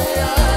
yeah.